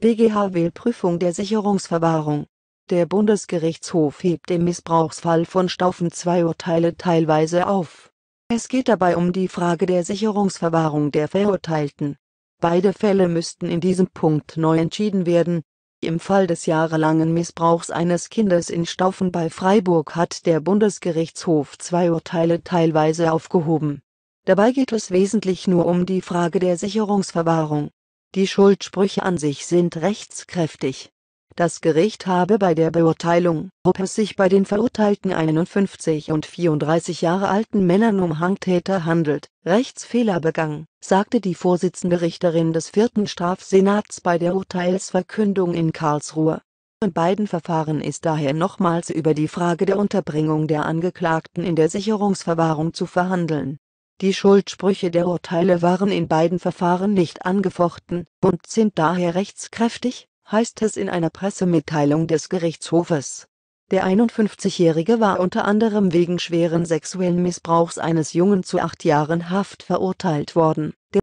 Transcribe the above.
BGH will Prüfung der Sicherungsverwahrung. Der Bundesgerichtshof hebt im Missbrauchsfall von Staufen zwei Urteile teilweise auf. Es geht dabei um die Frage der Sicherungsverwahrung der Verurteilten. Beide Fälle müssten in diesem Punkt neu entschieden werden. Im Fall des jahrelangen Missbrauchs eines Kindes in Staufen bei Freiburg hat der Bundesgerichtshof zwei Urteile teilweise aufgehoben. Dabei geht es wesentlich nur um die Frage der Sicherungsverwahrung. Die Schuldsprüche an sich sind rechtskräftig. Das Gericht habe bei der Beurteilung, ob es sich bei den verurteilten 51 und 34 Jahre alten Männern um Hangtäter handelt, Rechtsfehler begangen, sagte die Vorsitzende Richterin des vierten Strafsenats bei der Urteilsverkündung in Karlsruhe. In beiden Verfahren ist daher nochmals über die Frage der Unterbringung der Angeklagten in der Sicherungsverwahrung zu verhandeln die Schuldsprüche der Urteile waren in beiden Verfahren nicht angefochten und sind daher rechtskräftig, heißt es in einer Pressemitteilung des Gerichtshofes. Der 51-Jährige war unter anderem wegen schweren sexuellen Missbrauchs eines Jungen zu acht Jahren Haft verurteilt worden